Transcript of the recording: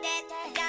で